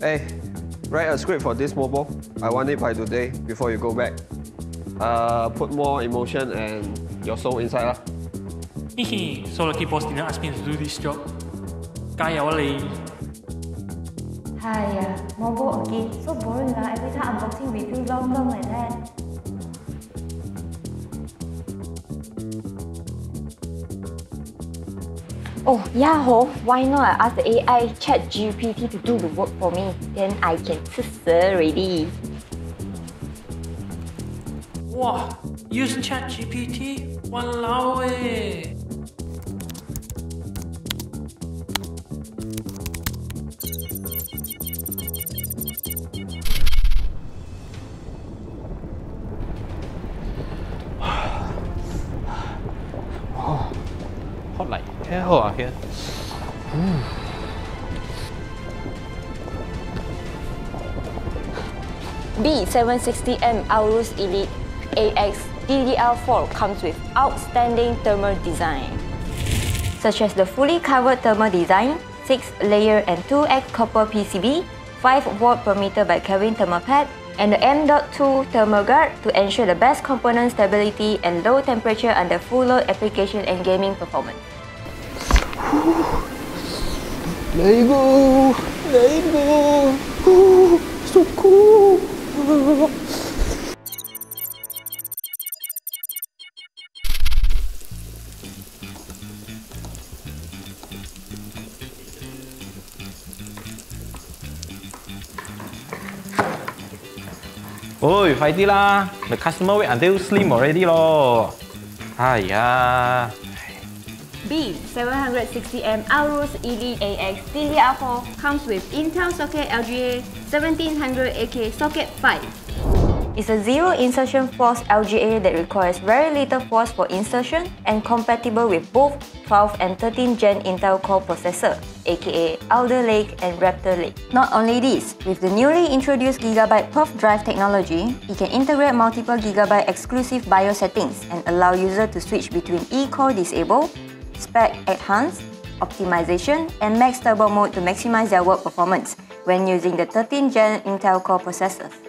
Hey, write a script for this mobile. I want it by today before you go back. Uh, put more emotion and your soul inside lah. Hehe, so lucky boss didn't ask me to do this job. 加油啊你！Hiya, mobile again. So boring ah. Every time unboxing review long long like that. Oh yeah, Ho. Why not I ask the AI ChatGPT to do the work for me? Then I can already. Wow, use chat ChatGPT? Walao eh! Like ah here. B760M Aorus Elite AX DDR4 comes with outstanding thermal design, such as the fully covered thermal design, 6-layer and 2X copper PCB, 5 watt per meter by Kelvin thermal pad, and the M.2 thermal guard to ensure the best component stability and low temperature under full load application and gaming performance. Let it go! Let it go! Ooh, so cool! Oi, 快啲啦！The customer wait until slim already 咯。哎呀， B760M Aorus Elite AX DDR4 comes with Intel Socket LGA 1700AK Socket 5. It's a zero insertion force LGA that requires very little force for insertion and compatible with both 12 and 13 Gen Intel Core processor, aka Alder Lake and Raptor Lake. Not only this, with the newly introduced Gigabyte Perf Drive technology, it can integrate multiple Gigabyte exclusive BIOS settings and allow user to switch between E-Core Disable, Spec Enhance, Optimization, and Max Turbo mode to maximize their work performance when using the 13 Gen Intel Core processors.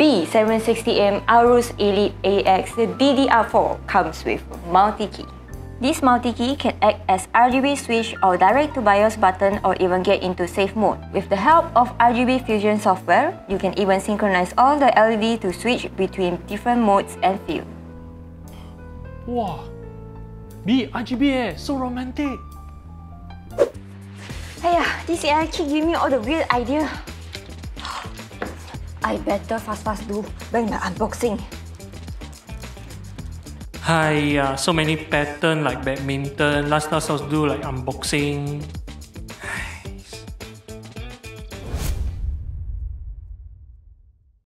B760M Aorus Elite AX the DDR4 comes with multi-key. This multi-key can act as RGB switch or direct to BIOS button or even get into safe mode. With the help of RGB Fusion software, you can even synchronize all the LED to switch between different modes and fields. Wow, B RGB eh, so romantic. Hey, this AI keep giving me all the weird idea. I better fast fast do when my unboxing. Hiya, so many pattern like badminton. Last last I was do like unboxing.